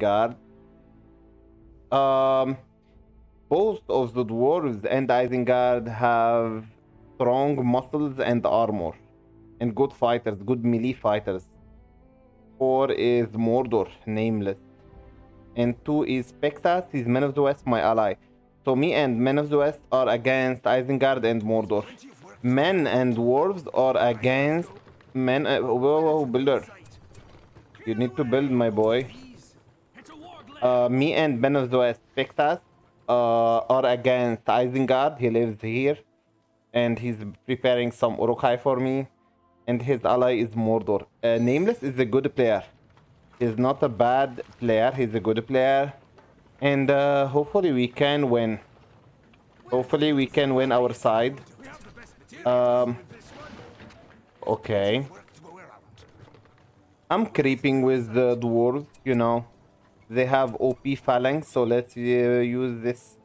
Isengard. Um, both of the dwarves and Isengard have strong muscles and armor, and good fighters, good melee fighters. Four is Mordor, nameless, and two is Pexas. He's Men of the West, my ally. So me and Men of the West are against Isengard and Mordor. Men and dwarves are against men. Uh, whoa, whoa, builder. You need to build, my boy. Uh, me and Ben of the uh, are against Isengard. He lives here. And he's preparing some Uruk-hai for me. And his ally is Mordor. Uh, Nameless is a good player. He's not a bad player. He's a good player. And uh, hopefully we can win. Hopefully we can win our side. Um, okay. I'm creeping with the dwarves, you know. They have OP phalanx, so let's uh, use this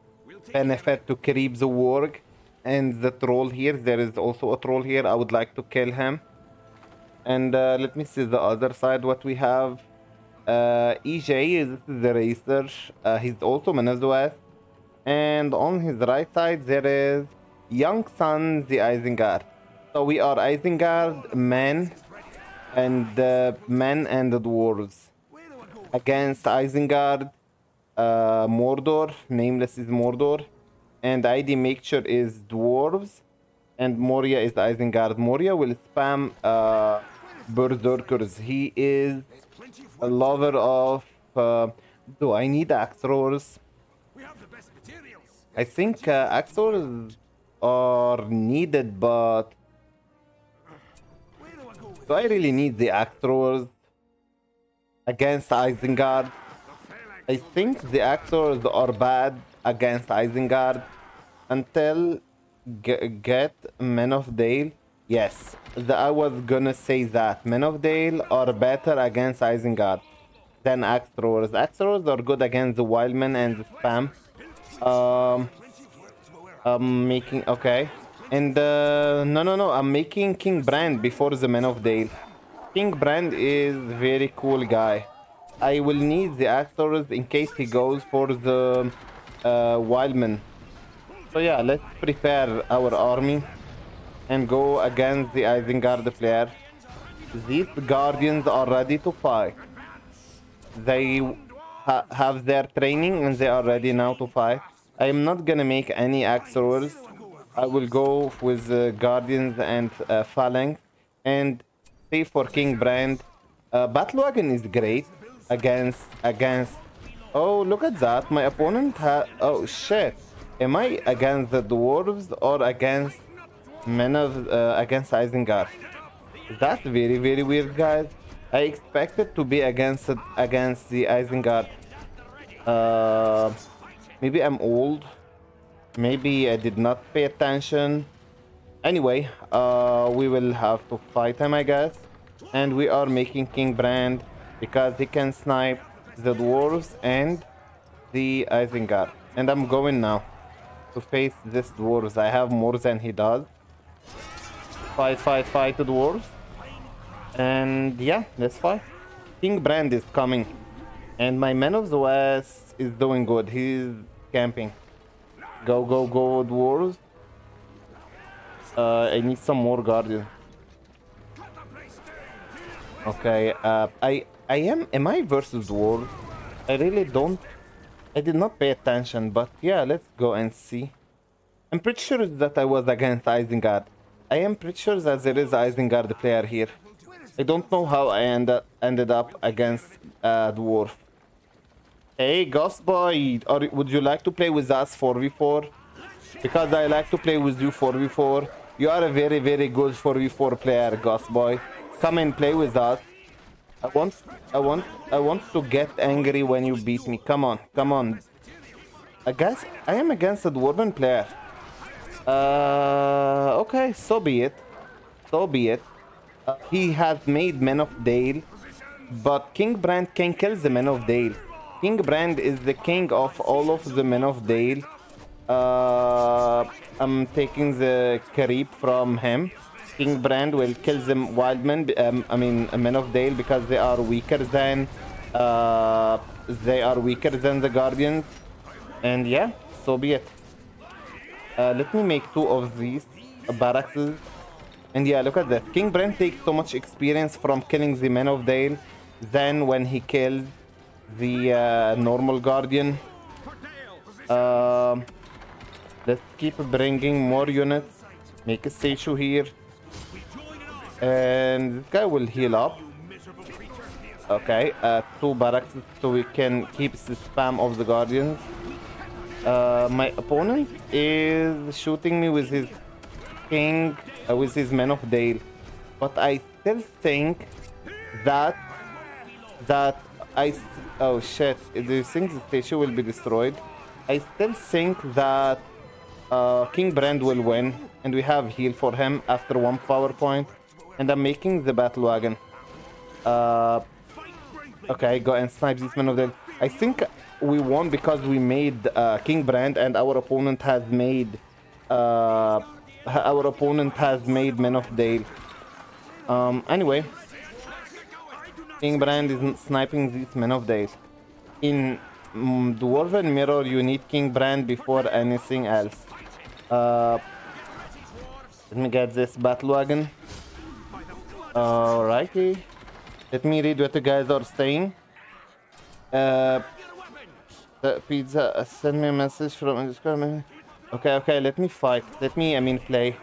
benefit to creep the warg. And the troll here, there is also a troll here. I would like to kill him. And uh, let me see the other side, what we have. Uh, EJ, this is the racer. Uh, he's also Men of the West. And on his right side, there is Young Sun, the Isengard. So we are Isengard, men, and uh, men and the dwarves. Against Isengard, uh, Mordor, nameless is Mordor, and ID Mixture is dwarves, and Moria is Isengard. Moria will spam uh, berserkers. He is a lover of. Uh, do I need Axros? I think uh, Axros are needed, but do I really need the Axros against Isengard? I think the Axors are bad against Isengard until get Men of Dale. Yes, the, I was gonna say that. Men of Dale are better against Isengard than. Axe Throwers are good against the wild men and the Spam. Um, I'm making... Okay. And, uh, no, no, no. I'm making King Brand before the Men of Dale. King Brand is very cool guy. I will need the actors in case he goes for the uh, Wildman. So yeah, let's prepare our army and go against the Isengard player. These guardians are ready to fight. They ha have their training and they are ready now to fight. I am not gonna make any Axors. I will go with uh, Guardians and uh, Phalanx and save for King Brand. Uh, Battle is great against against. Oh, look at that! My opponent had. Oh shit! Am I against the dwarves or against men of uh, against Isengard? That's very very weird, guys. I expected to be against against the Isengard. Uh, Maybe I'm old. Maybe I did not pay attention. Anyway, uh, we will have to fight him, I guess. And we are making King Brand because he can snipe the dwarves and the Isengard. And I'm going now to face this dwarves. I have more than he does. Fight, fight, fight the dwarves. And yeah, let's fight. King Brand is coming. And my Man of the West is doing good. He's camping. Go, go, go, dwarves. Uh, I need some more guardian. Okay, uh, I, I am, am I versus dwarves? I really don't, I did not pay attention, but yeah, let's go and see. I'm pretty sure that I was against Isengard. I am pretty sure that there is Isengard player here. I don't know how I end up, ended up against uh, dwarf. Hey, Ghost Boy, or would you like to play with us 4v4? Because I like to play with you 4v4. You are a very, very good 4v4 player, Ghost Boy. Come and play with us. I want, I want, I want to get angry when you beat me. Come on, come on. I guess I am against a dwarven player. Uh, okay, so be it. So be it. Uh, he has made Men of Dale, but King Brand can kill the Men of Dale. King Brand is the king of all of the men of Dale. Uh, I'm taking the creep from him. King Brand will kill the wild men, um, I mean men of Dale, because they are weaker than uh, they are weaker than the Guardians. And yeah, so be it. Uh, let me make two of these barracks. And yeah, look at that. King Brand takes so much experience from killing the Men of Dale than when he killed the uh, normal Guardian. Um, let's keep bringing more units. Make a statue here. And this guy will heal up. Okay, uh, two barracks so we can keep the spam of the Guardians. Uh, my opponent is shooting me with his king, uh, with his men of Dale. But I still think that, that I, oh shit, do you think the statue will be destroyed? I still think that uh, King Brand will win, and we have heal for him after one power point. And I'm making the battle wagon. Uh, okay, go and snipe these men of Dale. I think we won because we made uh, King Brand and our opponent has made uh, our opponent has made Men of Dale. Um, anyway, King Brand is sniping these Men of Dale. In mm, Dwarven Mirror, you need King Brand before anything else. Uh, let me get this battle wagon. Alrighty. Let me read what the guys are saying. Uh, pizza uh, send me a message from Discord. Okay, okay, let me fight. Let me, I mean, play.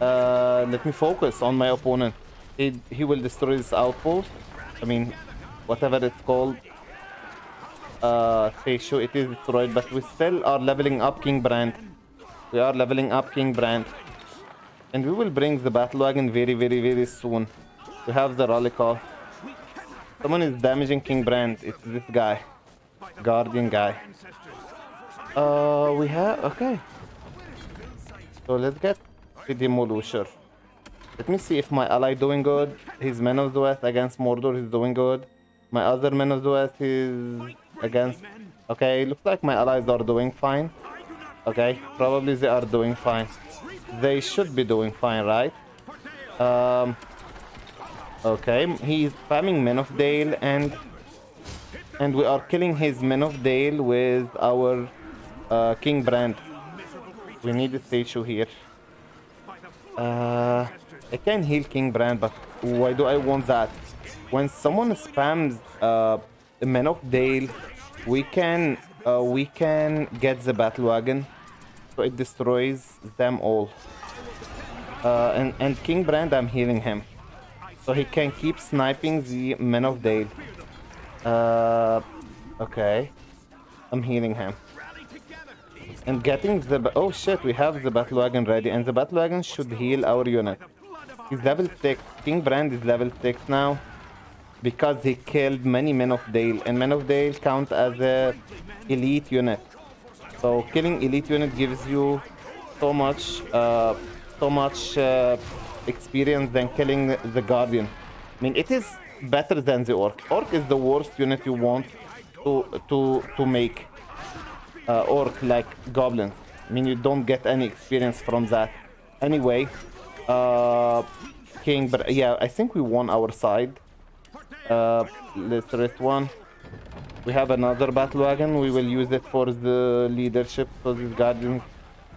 Uh, let me focus on my opponent. He, he will destroy this outpost. I mean, whatever it's called. Uh, sure it is destroyed, but we still are leveling up King Brand. We are leveling up King Brand. And we will bring the battle wagon very, very, very soon. We have the rally call. Someone is damaging King Brand. It's this guy. Guardian guy. Uh, we have... Okay. So let's get the Demolisher. Let me see if my ally doing good. His Men of the West against Mordor is doing good. My other Men of the West is against... Okay, looks like my allies are doing fine. Okay, probably they are doing fine. They should be doing fine, right? Um, okay, he's spamming Men of Dale and and we are killing his Men of Dale with our uh, King Brand. We need a statue here. Uh, I can heal King Brand, but why do I want that? When someone spams uh, Men of Dale, we can uh, we can get the battle wagon, so it destroys them all. Uh, and and King Brand, I'm healing him, so he can keep sniping the Men of Dale. Uh, okay. I'm healing him. And getting the... Oh shit, we have the battle wagon ready. And the battle wagon should heal our unit. He's level 6. King Brand is level 6 now. Because he killed many Men of Dale. And Men of Dale count as a elite unit. So killing elite unit gives you so much... Uh, so much uh, experience than killing the Guardian. I mean, it is better than the orc. Orc is the worst unit you want to to to make. Uh, orc like goblins. I mean, you don't get any experience from that. Anyway, uh, king, but yeah, I think we won our side. Uh, let's rest one. We have another battle wagon. We will use it for the leadership, so these guardians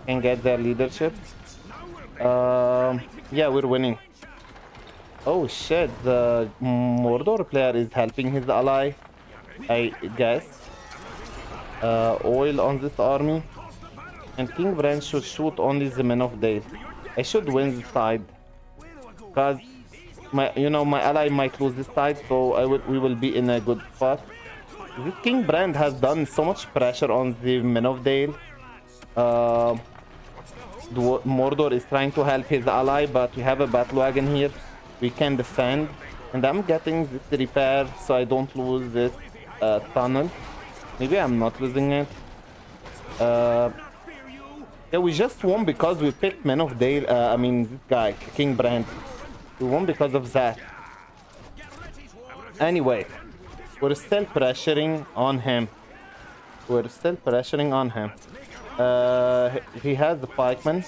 can get their leadership. Um, yeah, we're winning. Oh shit, the Mordor player is helping his ally, I guess. Uh, oil on this army. And King Brand should shoot only the men of Dale. I should win this side. Because, my, you know, my ally might lose this side, so I will, we will be in a good spot. King Brand has done so much pressure on the men of Dale. Uh, Mordor is trying to help his ally, but we have a battle wagon here we can defend. And I'm getting this repair so I don't lose this uh, tunnel. Maybe I'm not losing it. Uh, yeah, we just won because we picked Men of Dale. Uh, I mean, this guy, King Brand. We won because of that. Anyway, we're still pressuring on him. We're still pressuring on him. Uh, he has the pikeman.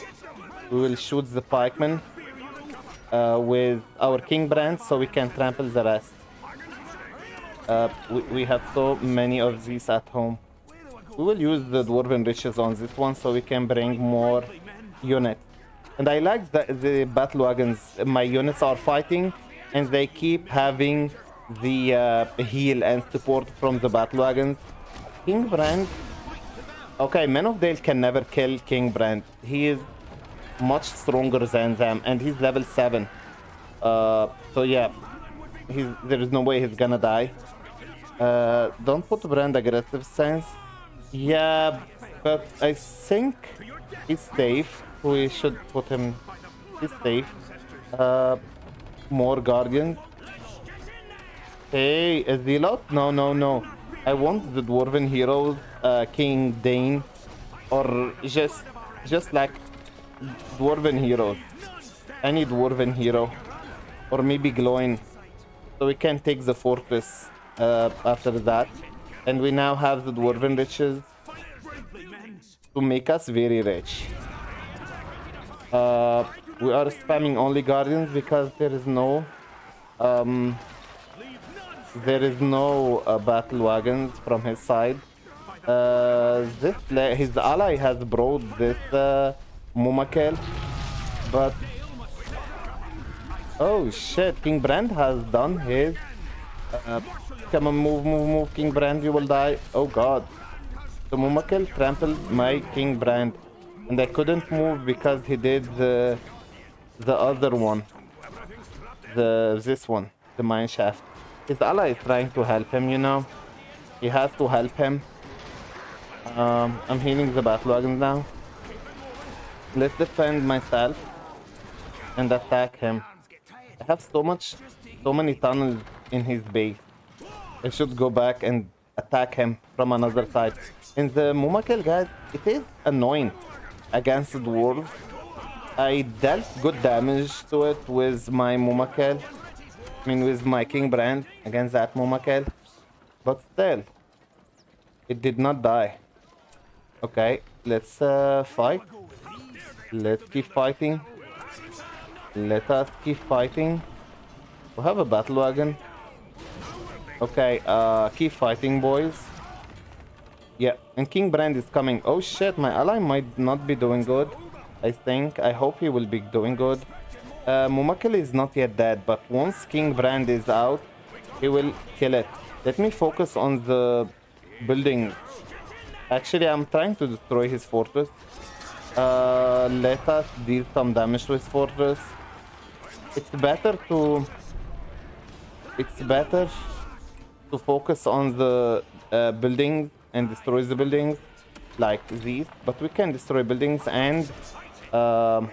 We will shoot the pikeman uh, with our king brand so we can trample the rest. Uh, we, we have so many of these at home. We will use the Dwarven Riches on this one so we can bring more units. And I like that the battle wagons, my units are fighting and they keep having the uh, heal and support from the battle wagons. King Brand. Okay, Men of Dale can never kill King Brand. He is much stronger than them and he's level 7. Uh, so yeah, there is no way he's gonna die. Uh, don't put Brand aggressive sense. Yeah, but I think he's safe. We should put him. He's safe. Uh, more guardians. Hey, zealot? No, no, no. I want the dwarven heroes, uh, King Dain, or just, just like dwarven heroes. Any dwarven hero, or maybe Gloin, so we can take the fortress uh, after that. And we now have the dwarven riches to make us very rich. Uh, we are spamming only guardians because there is no um, there is no uh, battle wagons from his side. Uh, this his ally has brought this uh, Mumakil, but oh shit, King Brand has done his. Uh, come on, move, move, move, King Brand, you will die. Oh god. The Mumakil trampled my King Brand. And I couldn't move because he did the the other one. The this one, the mine shaft. His ally is trying to help him, you know. He has to help him. Um, I'm healing the battle wagons now. Let's defend myself and attack him. I have so much, so many tunnels in his base. I should go back and attack him from another side. In the Mumakil, guys, it is annoying against the dwarves. I dealt good damage to it with my Mumakil. I mean, with my King Brand against that Mumakil. But still, it did not die. Okay, let's uh, fight. Let's keep fighting. Let us keep fighting. We have a battle wagon. Okay, uh, keep fighting, boys. Yeah, and King Brand is coming. Oh shit, my ally might not be doing good. I think. I hope he will be doing good. Uh, Mumakil is not yet dead, but once King Brand is out, he will kill it. Let me focus on the building. Actually, I'm trying to destroy his fortress. Uh, let us deal some damage to his fortress. It's better to... It's better to focus on the uh, buildings and destroy the buildings like these. But we can destroy buildings and... Uh,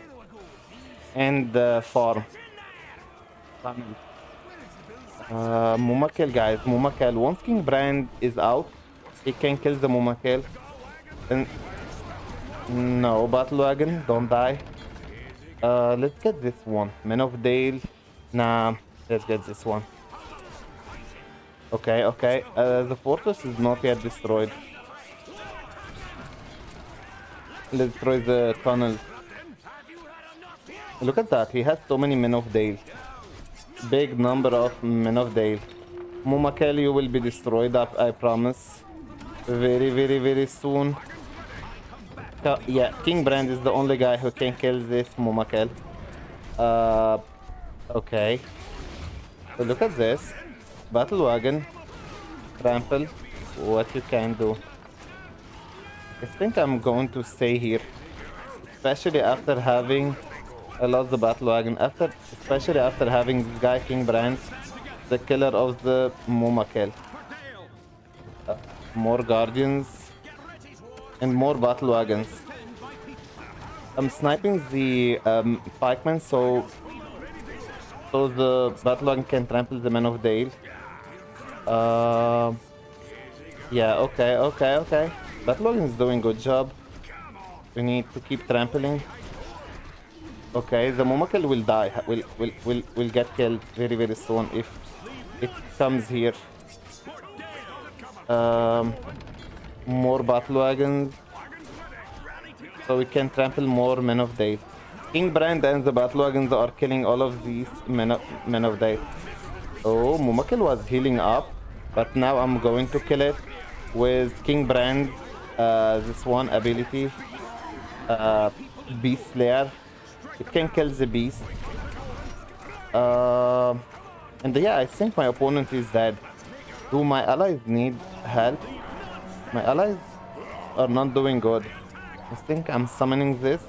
and the farm. Uh, Mumakil, guys. Mumakil. Once King Brand is out, he can kill the Mumakil. And no, Battle Wagon, don't die. Uh, let's get this one. Men of Dale. Nah, let's get this one. Okay, okay. Uh, the fortress is not yet destroyed. Let's destroy the tunnel. Look at that, he has so many men of Dale. Big number of men of Dale. Mumakil, you will be destroyed, up, I promise. Very, very, very soon. Uh, yeah, King Brand is the only guy who can kill this Mumakil. Uh, okay. Look at this. Battle Wagon. Trample. What you can do. I think I'm going to stay here. Especially after having I lost the battle wagon after, especially after having guy King Brand, the killer of the Mumakil. Uh, more guardians and more battle wagons. I'm sniping the um, pikemen so so the battle wagon can trample the men of Dale. Uh, yeah, okay, okay, okay. Battle wagon is doing good job. We need to keep trampling. Okay, the Mumakil will die. Will will will will get killed very very soon if it comes here. Um, more battle wagons, so we can trample more men of day. King Brand and the battle wagons are killing all of these men of, men of day. Oh, Mumakil was healing up. But now I'm going to kill it with King Brand, uh, this one ability, uh, Beast Slayer. It can kill the beast. Uh, and yeah, I think my opponent is dead. Do my allies need help? My allies are not doing good. I think I'm summoning this.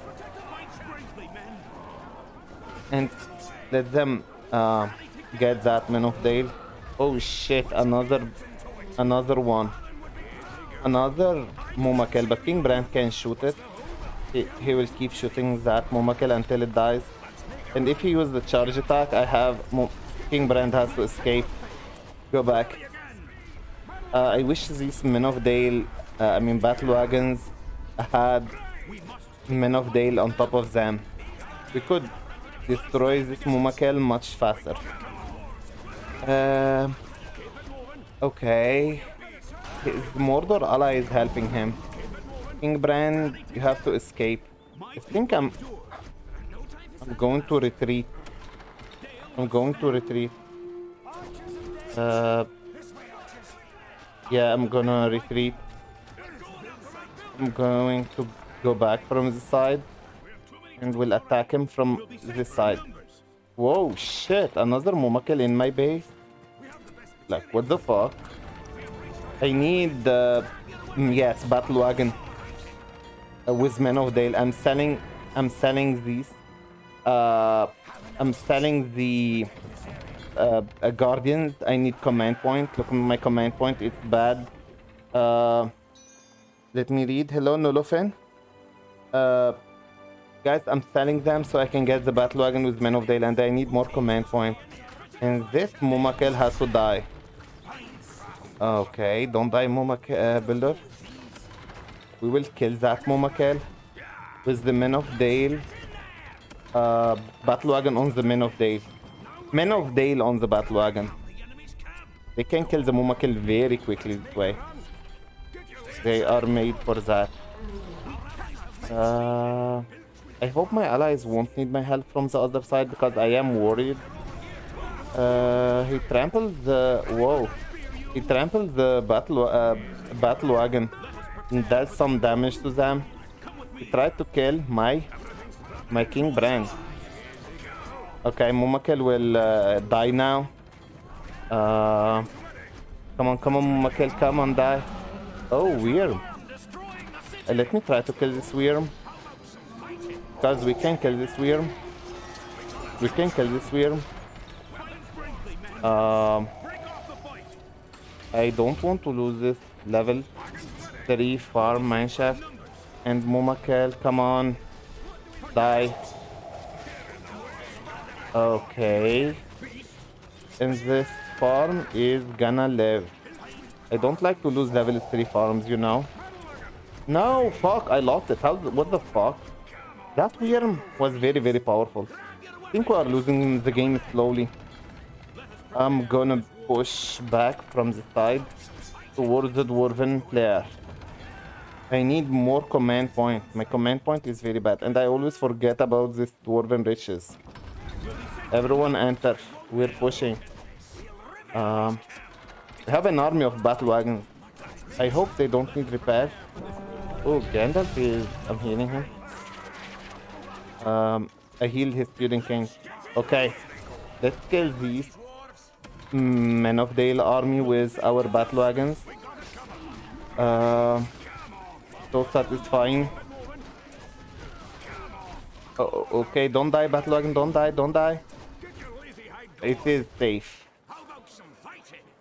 And let them uh, get that Man of Dale. Oh shit, another another one. Another Mumakil, but King Brand can shoot it. He, will keep shooting that Mumakil until it dies. And if he uses the charge attack, I have Mo King Brand has to escape. Go back. Uh, I wish these Men of Dale, uh, I mean Battle Wagons, had Men of Dale on top of them. We could destroy this Mumakil much faster. Uh, okay. His Mordor ally is helping him. King Brand, you have to escape. I think I'm... I'm going to retreat. I'm going to retreat. Uh, yeah, I'm gonna retreat. I'm going to go back from the side and we'll attack him from this side. Whoa, shit, another Mumakil in my base? Like, what the fuck? I need the... Uh, yes, Battle Wagon. Uh, with Men of Dale. I'm selling... I'm selling these. Uh, I'm selling the... Uh, Guardians. I need command point. Look my command point. It's bad. Uh, let me read. Hello, Nolofen. Uh, guys, I'm selling them so I can get the Battle Wagon with Men of Dale and I need more command points. And this Mumakil has to die. Okay, don't die Mumak uh, Builder. We will kill that Mumakil with the Men of Dale. Uh, battle Wagon on the Men of Dale. Men of Dale on the Battle Wagon. They can kill the Mumakil very quickly this way. They are made for that. Uh, I hope my allies won't need my help from the other side because I am worried. Uh, he trampled the... Whoa. He trampled the battle, uh, battle wagon does some damage to them. He tried to kill my my King Brand. Okay, Mumakil will uh, die now. Uh, come on, come on, Mumakil, come on, die. Oh, Wyrm. Uh, let me try to kill this Wyrm. Because we can kill this Wyrm. We can kill this Wyrm. Um, I don't want to lose this level 3 farm mineshaft and Mumakil, come on, die. Okay. And this farm is gonna live. I don't like to lose level 3 farms, you know. No, fuck, I lost it. How, what the fuck? That Wyrm was very, very powerful. I think we are losing the game slowly. I'm gonna push back from the side towards the dwarven player. I need more command point. My command point is very bad. And I always forget about this dwarven riches. Everyone enter. We're pushing. Um, I have an army of battle wagons. I hope they don't need repair. Oh, Gandalf is... I'm healing him. Um, I healed his Pudding King. Okay. Let's kill these Men of Dale army with our battle wagons. Uh, so satisfying. Oh, okay, don't die, battle wagon, don't die, don't die. It is safe.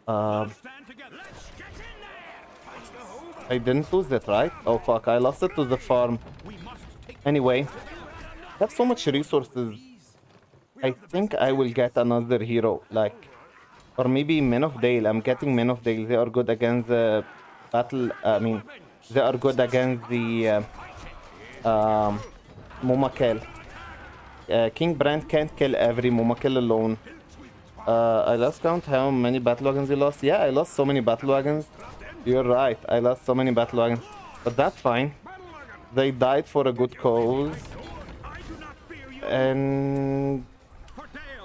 Uh, I didn't lose that, right? Oh fuck, I lost it to the farm. Anyway, I have so much resources. I think I will get another hero, like or maybe Men of Dale. I'm getting Men of Dale. They are good against the battle. I mean, they are good against the uh, um, Mumakil. Uh, King Brand can't kill every Mumakil alone. Uh, I lost count how many battle wagons you lost. Yeah, I lost so many battle wagons. You're right. I lost so many battle wagons. But that's fine. They died for a good cause. And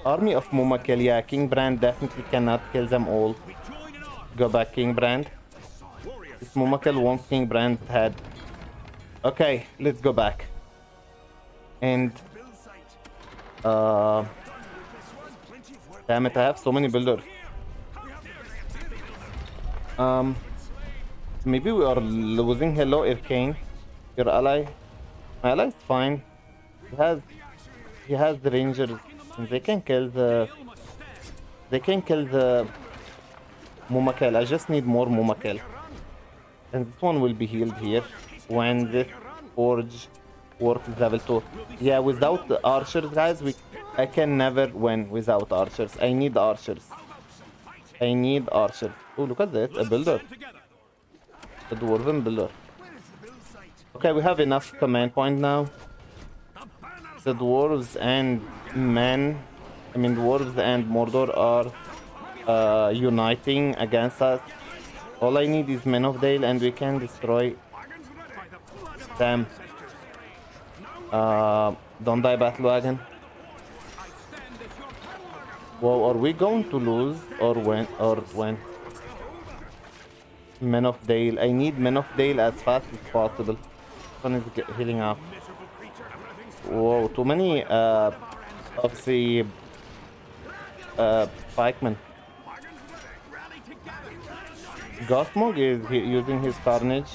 Army of Mumakil, yeah, King Brand definitely cannot kill them all. Go back, King Brand. Mumakil wants King Brand's head. Okay, let's go back. And... Uh... Damn it, I have so many builders. Um... Maybe we are losing. Hello, Irkane. Your ally. My ally is fine. He has... He has the rangers. They can kill the... They can kill the... Mumakil. I just need more Mumakil. And this one will be healed here when this forge works level 2. Yeah, without the archers, guys, we I can never win without archers. I need archers. I need archers. Oh, look at that, a builder. A dwarven builder. Okay, we have enough command point now. The dwarves and men, I mean dwarves and Mordor are uh, uniting against us. All I need is Men of Dale and we can destroy them. Uh, don't die Battle Wagon. Whoa, are we going to lose or when or when? Men of Dale. I need Men of Dale as fast as possible. One is healing up. Whoa, too many uh, of the uh, pikemen. Gothmog is using his carnage.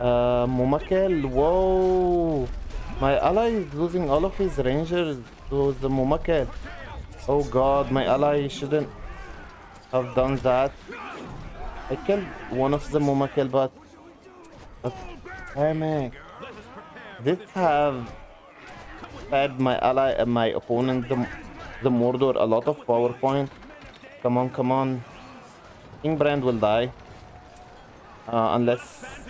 Uh, Mumakil, whoa! My ally is losing all of his rangers to the Mumakil. Oh god, my ally shouldn't have done that. I killed one of the Mumakil, but... but man. This have fed my ally and my opponent, the, the Mordor, a lot of power point. Come on, come on. King Brand will die. Uh, unless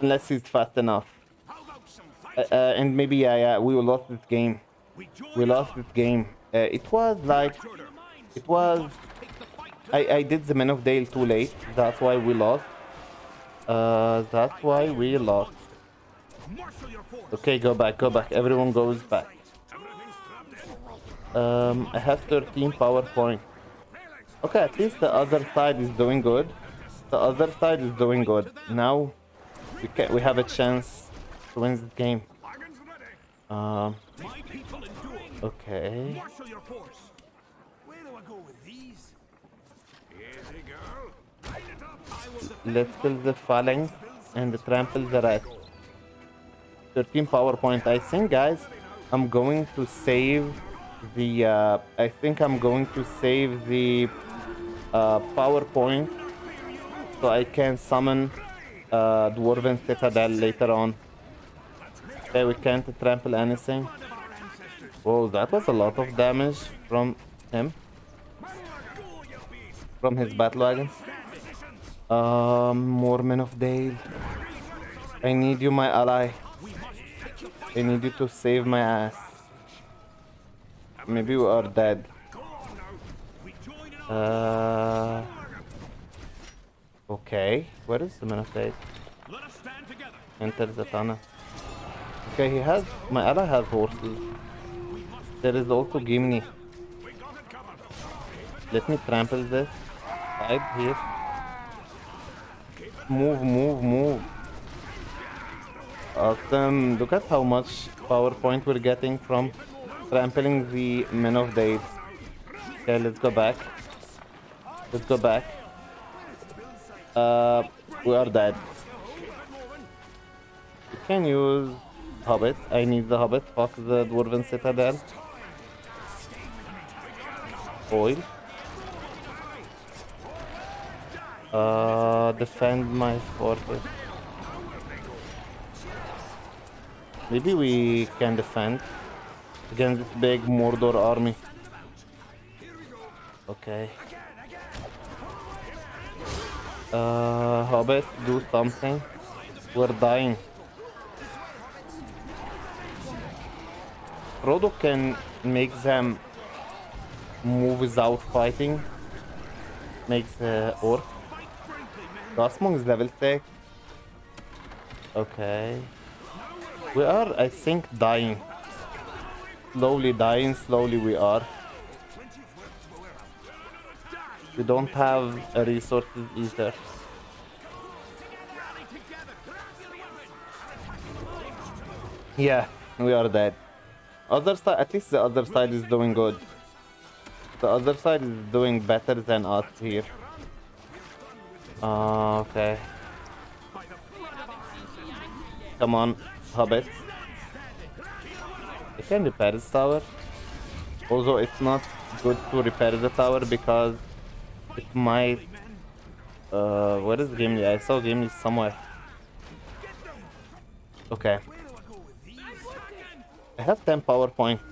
unless he's fast enough. Uh, uh, and maybe yeah, yeah, we will lost this game. We lost this game. Uh, it was like it was. I I did the Men of Dale too late. That's why we lost. Uh, that's why we lost. Okay, go back, go back. Everyone goes back. Um, I have 13 power points. Okay, at least the other side is doing good. The other side is doing good. Now we can we have a chance to win this game. Um. Okay. Let's kill the phalanx and trample the rest. 13 power point. I think, guys, I'm going to save the. Uh, I think I'm going to save the PowerPoint so I can summon uh, Dwarven Citadel later on. Okay, we can't trample anything. Whoa, that was a lot of damage from him. From his battle wagon. Um, more Men of Dale. I need you, my ally. I need you to save my ass. Maybe we are dead. Uh, okay, where is the Menafate? Enter the tunnel. Okay, he has. My ally has horses. There is also Gimli. Let me trample this. Right here. Move, move, move. Awesome. Look at how much power point we're getting from trampling the Men of Days. Okay, let's go back. Let's go back. Uh, we are dead. We can use Hobbit. I need the Hobbit. Fuck the Dwarven Citadel. Oil. Uh, defend my fortress. Maybe we can defend against this big Mordor army. Okay. Uh, Hobbit, do something. We're dying. Frodo can make them move without fighting. Makes the uh, orc. Gothmog is level 6. Okay. We are, I think, dying. Slowly dying, slowly we are. We don't have a resources either. Yeah, we are dead. Other side, at least the other side is doing good. The other side is doing better than us here. Uh, okay. Come on, hobbits. I can repair this tower. Although it's not good to repair the tower because it might... Uh, where is Gimli? I saw Gimli somewhere. Okay. I have 10 power points.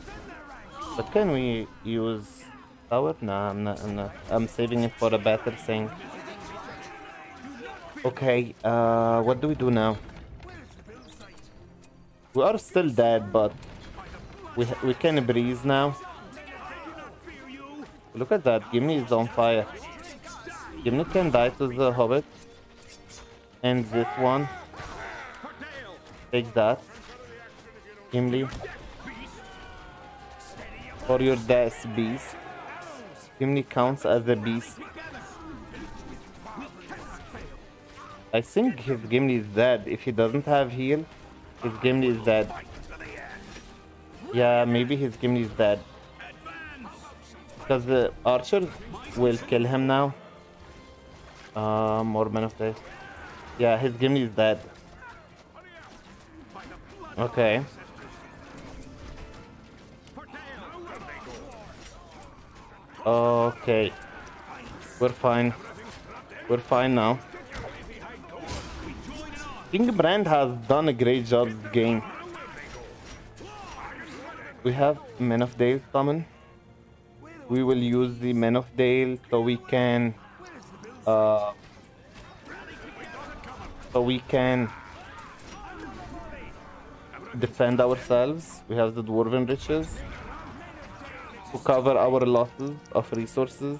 But can we use power? Nah, I'm not, I'm not. I'm saving it for a better thing. Okay, uh, what do we do now? We are still dead, but we we can breathe now. Look at that, Gimli is on fire. Gimli can die to the Hobbit. And this one. Take that. Gimli. For your death, beast. Gimli counts as a beast. I think his Gimli is dead. If he doesn't have heal, his Gimli is dead. Yeah, maybe his Gimli is dead. Because the archer will kill him now. Uh, more men of days. Yeah, his Gimli is dead. Okay. Okay. We're fine. We're fine now. King Brand has done a great job game. We have Men of Dale summon. We will use the Men of Dale so we can uh, so we can defend ourselves. We have the Dwarven Riches to cover our losses of resources.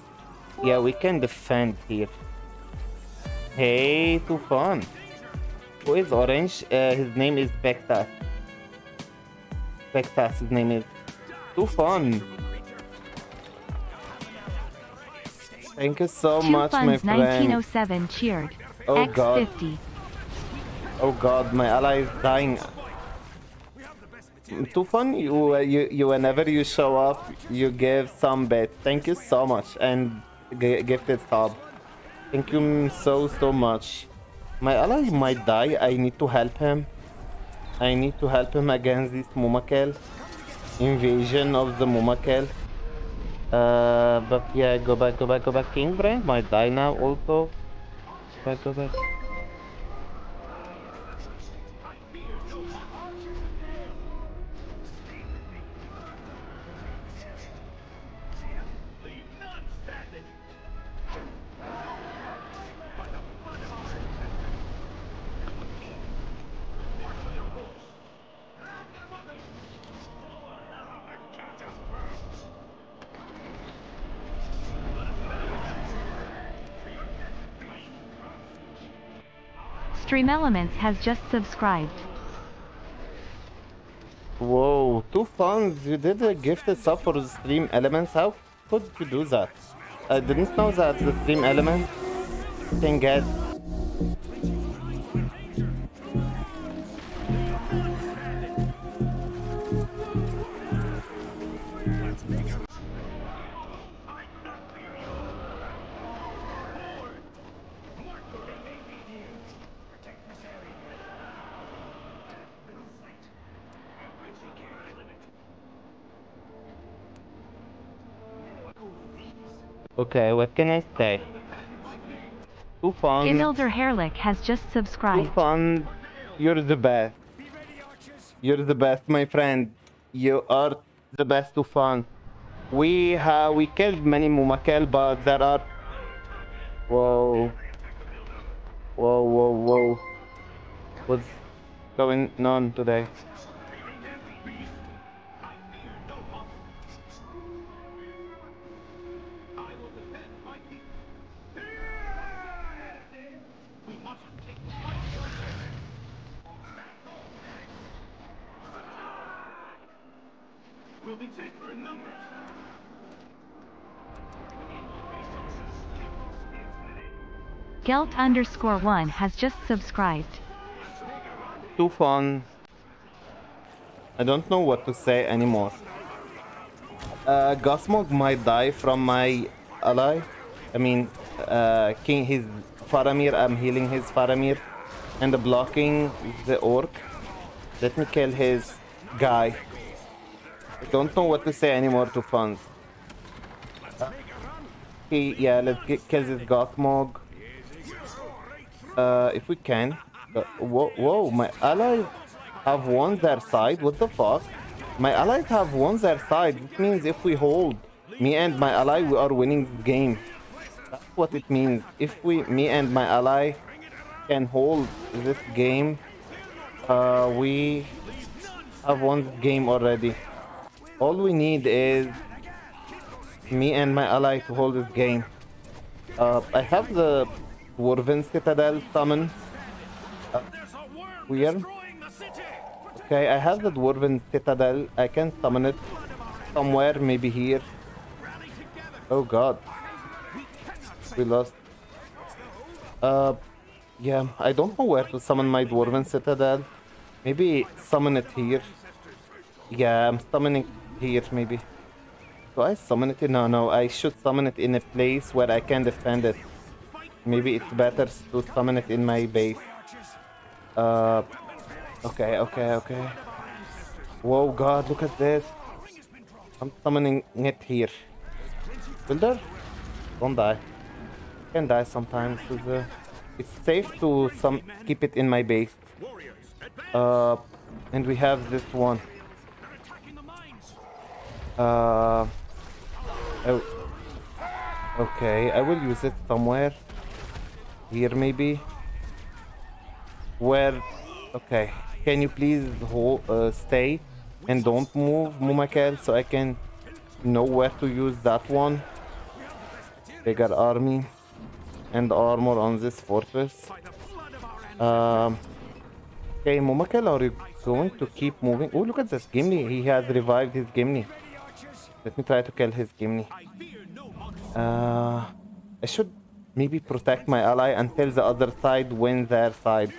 Yeah, we can defend here. Hey, too fun. Who is orange? Uh, his name is Bektas. Bektas, his name is. Too Thank you so Two much, my friend. 1907 cheered. Oh, X50. Oh god, my ally is dying. Too fun, you, uh, you, you, whenever you show up, you give some bits. Thank you so much, and gifted sub. Thank you so, so much. My ally might die, I need to help him. I need to help him against this Mumakil. Invasion of the Mumakil. Uh, but yeah, go back, go back, go back. King Brand might die now also. Go back, go back. Stream Elements has just subscribed. Whoa, two funds. You did a gifted sub for the stream elements. How could you do that? I didn't know that the stream Elements can get. Okay, what can I say? Funds. Isildur Herlick has just subscribed. funds. You're the best. You're the best, my friend. You are the best to fun. We have we killed many Mumakil, but there are. Whoa. Whoa, whoa, whoa. What's going on today? will be safer in numbers. Gelt underscore one has just subscribed. Too fun. I don't know what to say anymore. Uh, Gothmog might die from my ally. I mean, uh, King his Faramir. I'm healing his Faramir and blocking the orc. Let me kill his guy. I don't know what to say anymore to Fun. Uh, okay, yeah, let's get, kill this Gothmog. Uh, if we can. Uh, whoa, whoa, my allies have won their side? What the fuck? My allies have won their side. It means if we hold me and my ally, we are winning the game. That's what it means. If we, me and my ally, can hold this game, uh, we have won the game already. All we need is me and my ally to hold this game. Uh, I have the Dwarven Citadel summon. Uh, weird. Okay, I have the Dwarven Citadel. I can summon it somewhere, maybe here. Oh god. We lost. Uh, yeah, I don't know where to summon my Dwarven Citadel. Maybe summon it here. Yeah, I'm summoning here, maybe. Do I summon it? No, no, I should summon it in a place where I can defend it. Maybe it's better to summon it in my base. Uh, okay, okay, okay. Whoa, God, look at this. I'm summoning it here. Builder? Don't die. Can die sometimes. It's, uh, it's safe to some keep it in my base. Uh, and we have this one. Uh, oh. Okay, I will use it somewhere. Here maybe. Where? Okay. Can you please hold, uh, stay and don't move, Mumakil, so I can know where to use that one. Bigger army and armor on this fortress. Um, okay, Mumakil, are you going to keep moving? Oh, look at this Gimli. He has revived his Gimli. Let me try to kill his Gimli. Uh, I should maybe protect my ally until the other side wins their side.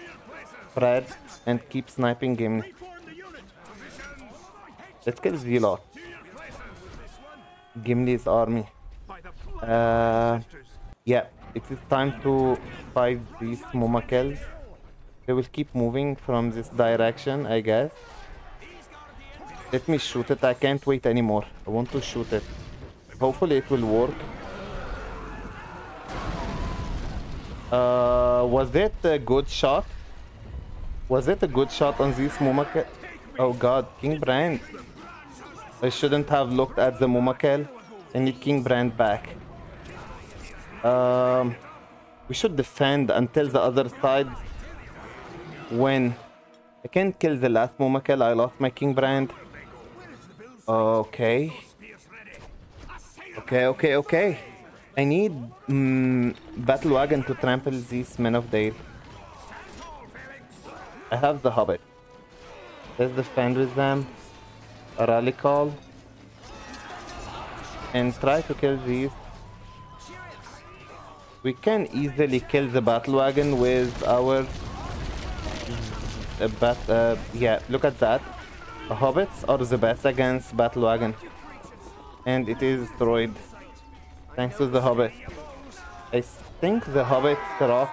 Spread and keep sniping Gimli. Let's kill Zilot. Gimli's army. Uh, yeah, it is time to fight these Mumakils. They will keep moving from this direction, I guess. Let me shoot it. I can't wait anymore. I want to shoot it. Hopefully it will work. Uh, was that a good shot? Was that a good shot on this Mumakil? Oh god, King Brand. I shouldn't have looked at the Mumakil. I need King Brand back. Um, we should defend until the other side when I can't kill the last Mumakil. I lost my King Brand. Okay. Okay, okay, okay. I need mm, Battle Wagon to trample these Men of Dale. I have the Hobbit. Let's defend with them. A rally call. And try to kill these. We can easily kill the Battle Wagon with our... Uh, uh, yeah, look at that. Hobbits are the best against battle wagon. And it is destroyed. Thanks to the hobbit. I think the hobbit rock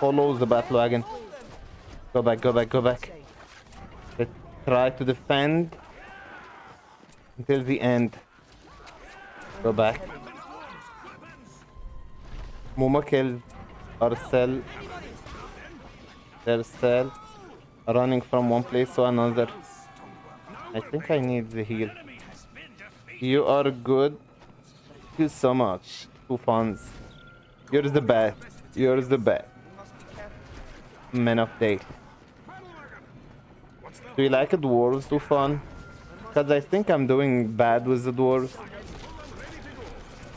follows the battle wagon. Go back, go back, go back. Let's try to defend until the end. Go back. Muma killed Arcel. Still running from one place to another. I think I need the heal. You are good. Thank you so much. Two. You're the best. You're the best. Men of Dale. Do you like dwarves too fun? Because I think I'm doing bad with the dwarves.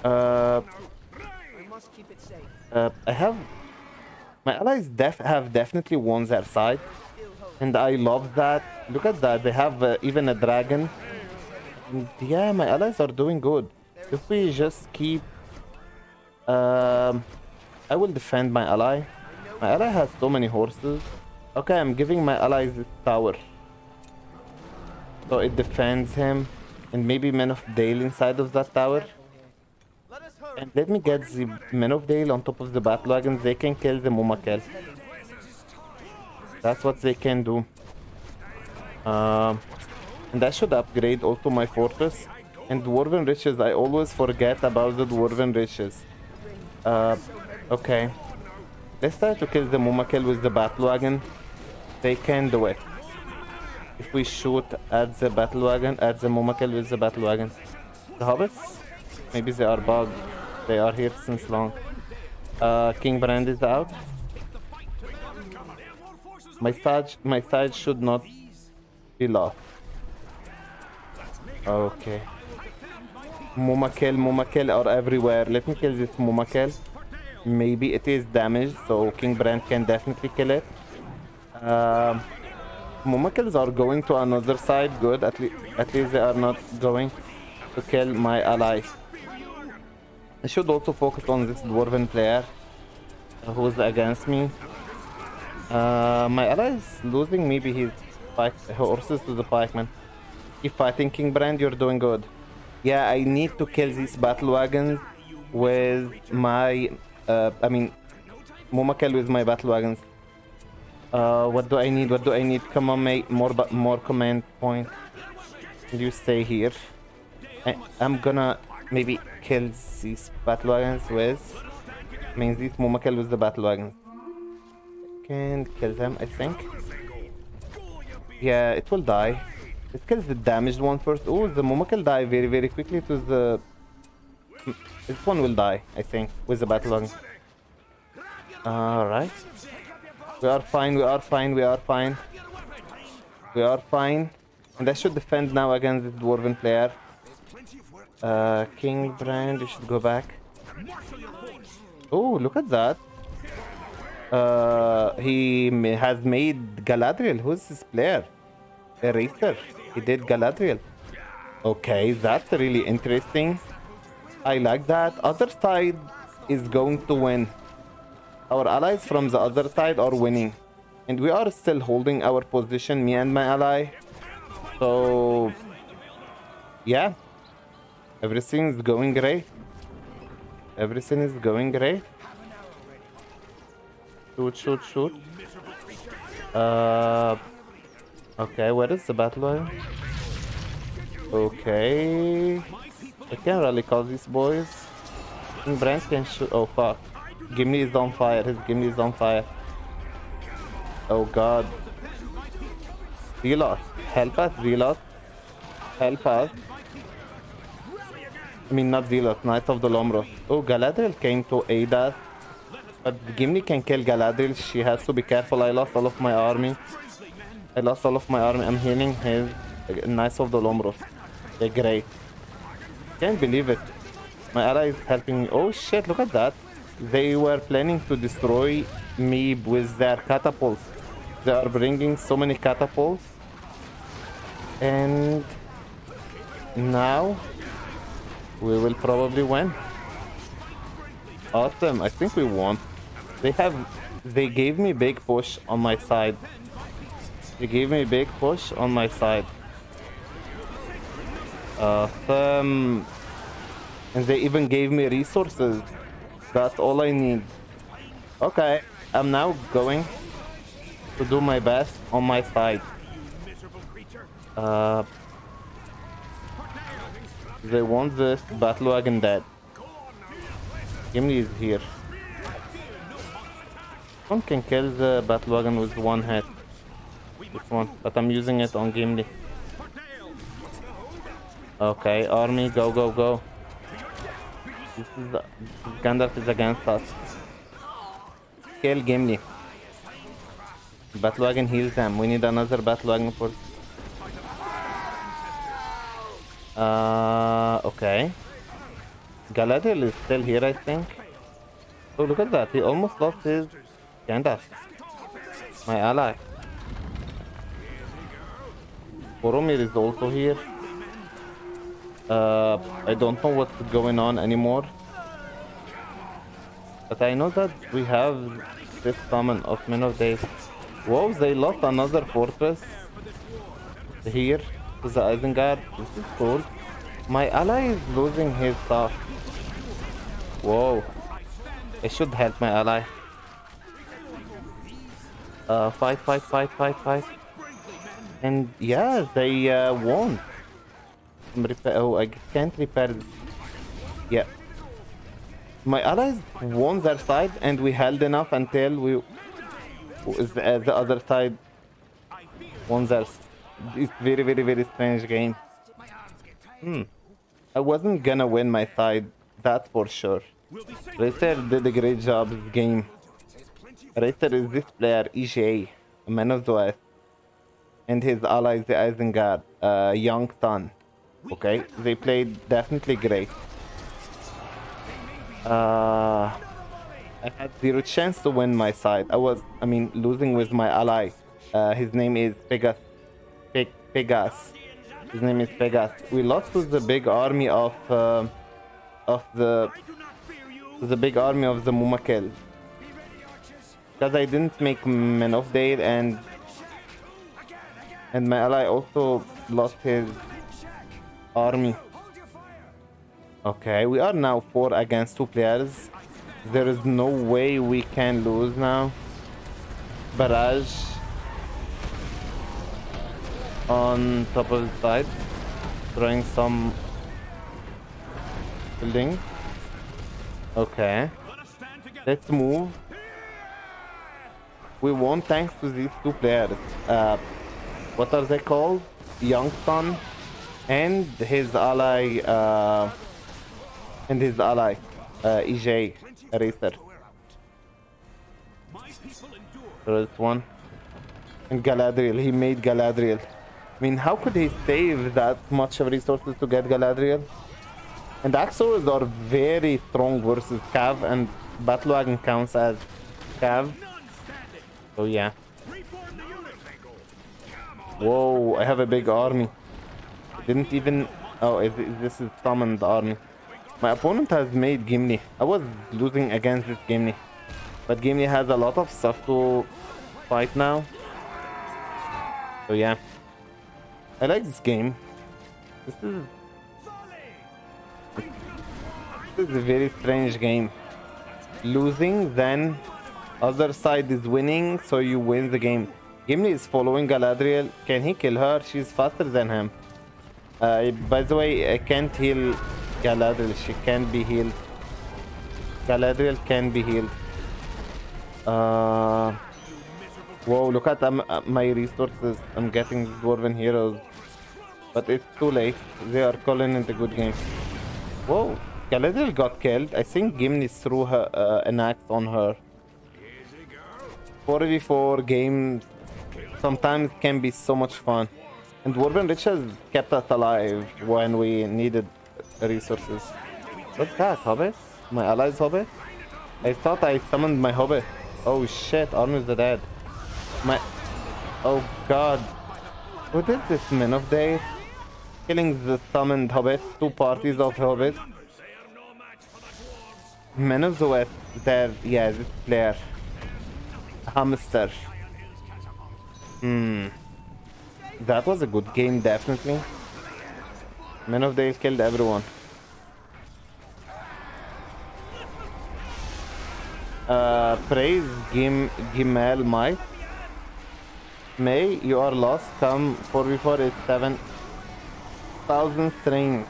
Uh, uh, I have... My allies def have definitely won their side. And I love that. Look at that. They have uh, even a dragon. And yeah, my allies are doing good. If we just keep um, I will defend my ally. My ally has so many horses. Okay, I'm giving my allies this tower. So it defends him. And maybe Men of Dale inside of that tower. And let me get the Men of Dale on top of the battle wagons. They can kill the Mumakil. That's what they can do. Um, and I should upgrade also my fortress. And Dwarven Riches, I always forget about the Dwarven Riches. Uh, okay. Let's try to kill the Mumakil with the battle wagon. They can do it. If we shoot at the battle wagon, at the Mumakil with the battle wagon. The hobbits? Maybe they are bugged. They are here since long. Uh, King Brand is out. My side, my side should not be lost. Okay. Mumakil, Mumakil are everywhere. Let me kill this Mumakil. Maybe it is damaged, so King Brand can definitely kill it. Um, Mumakils are going to another side. Good. At, le at least they are not going to kill my ally. I should also focus on this dwarven player who's against me. Uh, my ally is losing. Maybe fight horses to the pikeman. Keep fighting, King Brand. You're doing good. Yeah, I need to kill these battle wagons with my. Uh, I mean, Mumakil with my battle wagons. Uh, what do I need? What do I need? Come on, mate. More, more command point. You stay here. I, I'm gonna maybe kill these battle wagons with. Means these Mumakil with the battle wagons. Can kill them, I think. Yeah, it will die. Let's kill the damaged one first. Oh, the Mumakil die very, very quickly to the... This one will die, I think, with the battle wagon. Alright. We are fine, we are fine, we are fine. We are fine. And I should defend now against the Dwarven player. Uh, King Brand, you should go back. Oh, look at that. Uh, he has made Galadriel. Who's this player? Eraser. He did Galadriel. Okay, that's really interesting. I like that. Other side is going to win. Our allies from the other side are winning. And we are still holding our position, me and my ally. So, yeah. Everything is going great. Everything is going great. Shoot, shoot, shoot. Uh, okay, where is the battle line? Okay. I can't really call these boys. Brand can shoot. Oh, fuck. Gimli is on fire. His Gimli is on fire. Oh, God. Reload. Help us, reload. Help us. I mean, not Zealot, Knight of Dol Amroth. Oh, Galadriel came to aid us. But Gimli can kill Galadriel. She has to be careful. I lost all of my army. I lost all of my army. I'm healing his uh, Knights of Dol Amroth. They're great. Can't believe it. My ally is helping me. Oh shit, look at that. They were planning to destroy me with their catapults. They are bringing so many catapults. And now we will probably win. Awesome, I think we won. They have, they gave me big push on my side. They gave me big push on my side. Awesome. And they even gave me resources. That's all I need. Okay, I'm now going to do my best on my side. Uh, they want this battle wagon dead. Gimli is here. One can kill the battle wagon with one hit. This one, but I'm using it on Gimli. Okay, army, go, go, go. This is the, Gandalf is against us. Kill Gimli. Battle wagon heals them. We need another battle wagon for uh, okay. Galadriel is still here, I think. Oh, look at that. He almost lost his Gandalf. My ally. Boromir is also here. Uh, I don't know what's going on anymore. But I know that we have this summon of Men of Days. Whoa, they lost another fortress here to the Isengard. This is cool. My ally is losing his stuff. Whoa. I should help my ally. Uh, fight, fight, fight, fight, fight. And yeah, they uh, won. Oh, I can't repair. Yeah. My allies won their side, and we held enough until we the, uh, the other side won theirs. It's very, very, very strange game. Hmm. I wasn't gonna win my side, that's for sure. Racer did a great job this game. Racer is this player, EJ, a man of the West, and his allies, the Isengard, uh, Young Sun. Okay, they played definitely great. Uh, I had zero chance to win my side. I was, I mean, losing with my ally. Uh, his name is Pegas. Peg Pegas. His name is Pegas. We lost to the big army of, uh, of the, the big army of the Mumakil. Because I didn't make Men of Dale and, and my ally also lost his army. Okay, we are now 4 against 2 players. There is no way we can lose now. Barrage on top of the side, throwing some buildings. Okay, let's move. We won thanks to these two players. Uh, what are they called? Youngstown and his ally. Uh, and his ally, uh, EJ Racer. There is one. And Galadriel, he made Galadriel. I mean, how could he save that much of resources to get Galadriel? And Axors are very strong versus Cav, and Battlewagon counts as Cav. So yeah. Whoa, I have a big army. Didn't even... Oh, is, is this is summoned army. My opponent has made Gimli. I was losing against this Gimli. But Gimli has a lot of stuff to fight now. So yeah. I like this game. This is... This is a very strange game. Losing, then other side is winning, so you win the game. Gimli is following Galadriel. Can he kill her? She's faster than him. Uh, by the way, I can't heal Galadriel, she can be healed. Galadriel can be healed. Uh, whoa, look at um, uh, my resources. I'm getting Dwarven heroes. But it's too late. They are calling it a good game. Whoa, Galadriel got killed. I think Gimli threw her, uh, an axe on her. 4v4 games sometimes can be so much fun. And Dwarven Riches kept us alive when we needed resources. What's that, Hobbit? My allies Hobbit? I thought I summoned my Hobbit. Oh shit, armies are dead. My... Oh god. What is this Men of Dale? Killing the summoned Hobbit, two parties of Hobbit. Men of the West, there, yeah, this player. Hamster. Hmm. That was a good game, definitely. Men of Days killed everyone. Uh, praise Gim Gimel Might. May you are lost. Come 4v4 is 7,000 strings.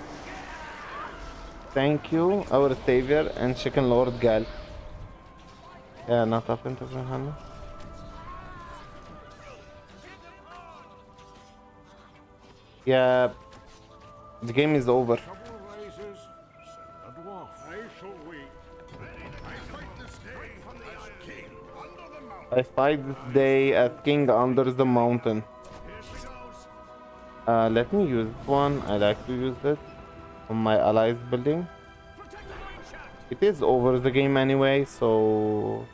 Thank you, our savior and chicken lord Gal. Yeah, not up into Hannah. Yeah. The game is over. I fight this day as king under the mountain. Uh, let me use one. I like to use this on my allies building. It is over the game anyway, so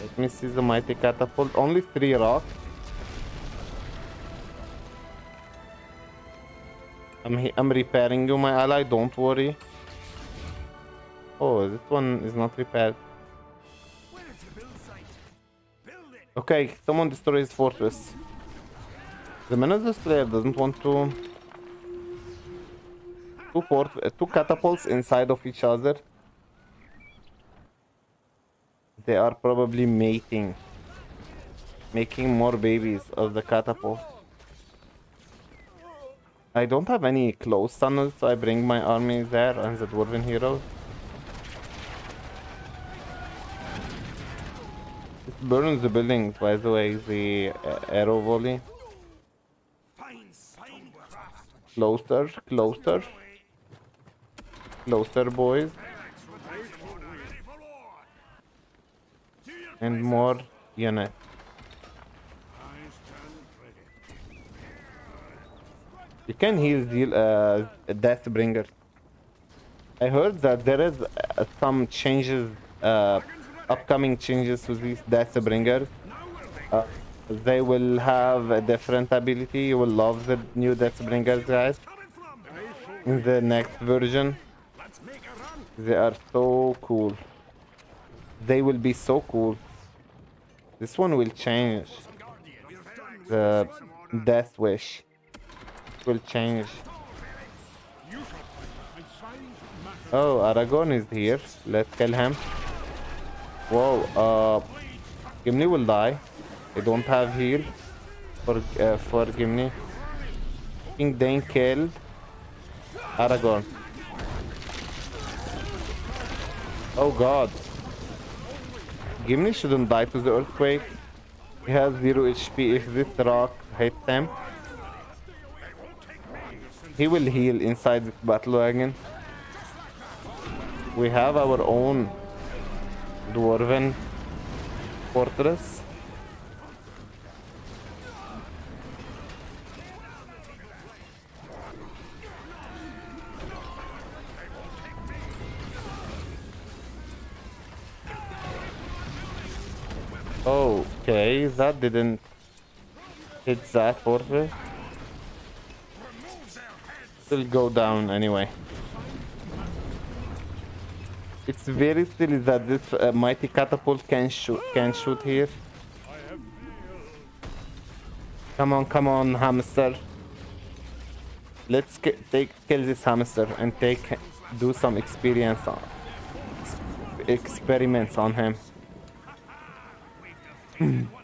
let me see the mighty catapult. Only three rocks. I'm, I'm repairing you, my ally, don't worry. Oh, this one is not repaired. Okay, someone destroys fortress. The Menazos player doesn't want to... Two, port uh, two catapults inside of each other. They are probably mating. Making more babies of the catapult. I don't have any close tunnels, so I bring my army there and the Dwarven heroes. It burns the buildings, by the way, the uh, arrow volley. Closer, closer. Closer, boys. And more units. You can heal the uh, Deathbringer. I heard that there is uh, some changes, uh, upcoming changes to these Deathbringers. Uh, they will have a different ability. You will love the new Deathbringers, guys. In the next version. They are so cool. They will be so cool. This one will change. The Death Wish will change. Oh, Aragorn is here. Let's kill him. Whoa, uh, Gimli will die. I don't have heal for uh, for Gimli. King Dain kill Aragorn. Oh god. Gimli shouldn't die to the earthquake. He has zero HP if this rock hits him. He will heal inside the battle wagon. We have our own dwarven fortress. Okay, that didn't hit that fortress still go down anyway. It's very silly that this uh, mighty catapult can shoot can shoot here. Come on, come on, hamster. Let's take kill this hamster and take do some experience on experiments on him.